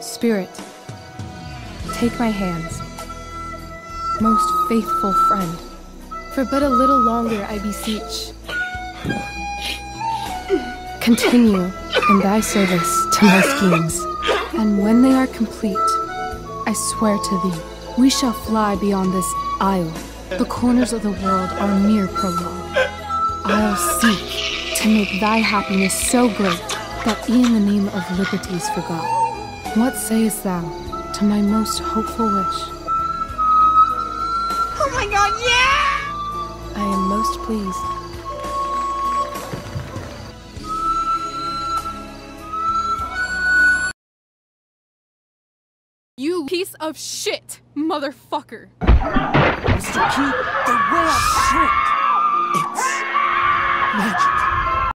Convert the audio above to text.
Spirit, take my hands. Most faithful friend, for but a little longer I beseech. Continue in thy service to my schemes, and when they are complete, I swear to thee, we shall fly beyond this isle. The corners of the world are mere prologue. I'll seek to make thy happiness so great that e'en the name of liberty's forgot. What sayest thou to my most hopeful wish? Oh my god, yeah! I am most pleased. You piece of shit, motherfucker! Mr. Keith,